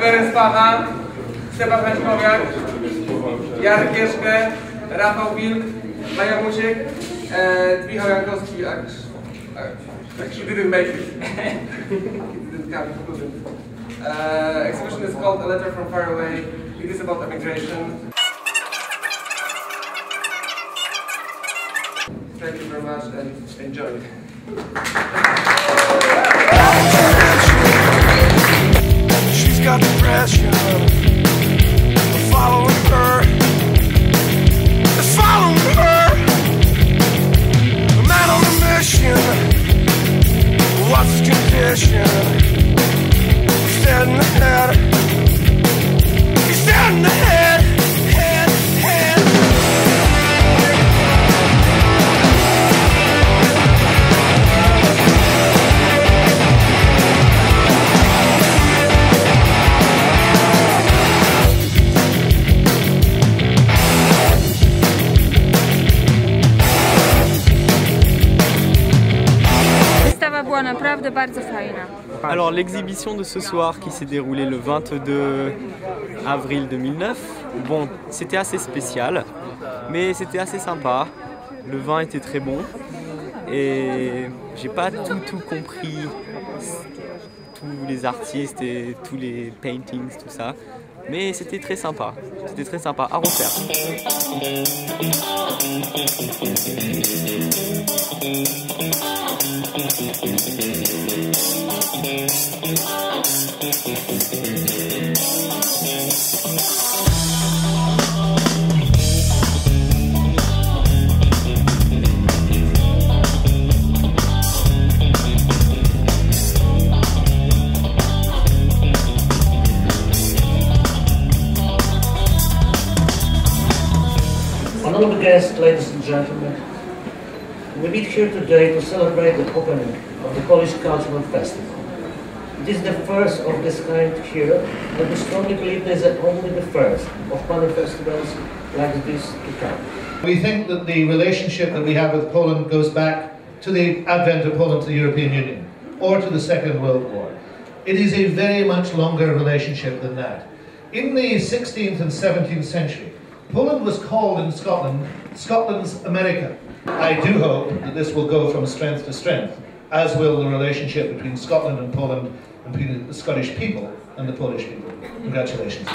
Warszawa, Sebastian Śkowiak, Jarek Kieszke, Rafał Wilk, Maja Musiek, and Michał Jankowski. Actually didn't make it. didn't come, couldn't. Exhibition is called A Letter from Far Away. It is about immigration. Thank you very much and enjoy. Alors l'exhibition de ce soir qui s'est déroulée le 22 avril 2009, bon c'était assez spécial, mais c'était assez sympa. Le vin était très bon et j'ai pas tout tout compris tous les artistes et tous les paintings, tout ça. Mais c'était très sympa, c'était très sympa à refaire. Honorable guests, ladies and gentlemen, we meet here today to celebrate the opening of the Polish Cultural Festival. It is the first of this kind here, and we strongly believe this is only the first of many festivals like this to come. We think that the relationship that we have with Poland goes back to the advent of Poland to the European Union or to the Second World War. It is a very much longer relationship than that. In the 16th and 17th century, Poland was called in Scotland Scotland's America. I do hope that this will go from strength to strength, as will the relationship between Scotland and Poland and between the Scottish people and the Polish people. Congratulations.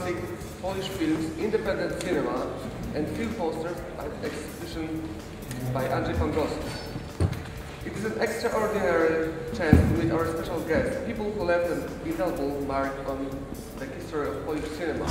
classic Polish films, independent cinema, and film posters at exhibition by Andrzej Pągowski. It is an extraordinary chance to meet our special guests, people who left an indelible mark on the history of Polish cinema.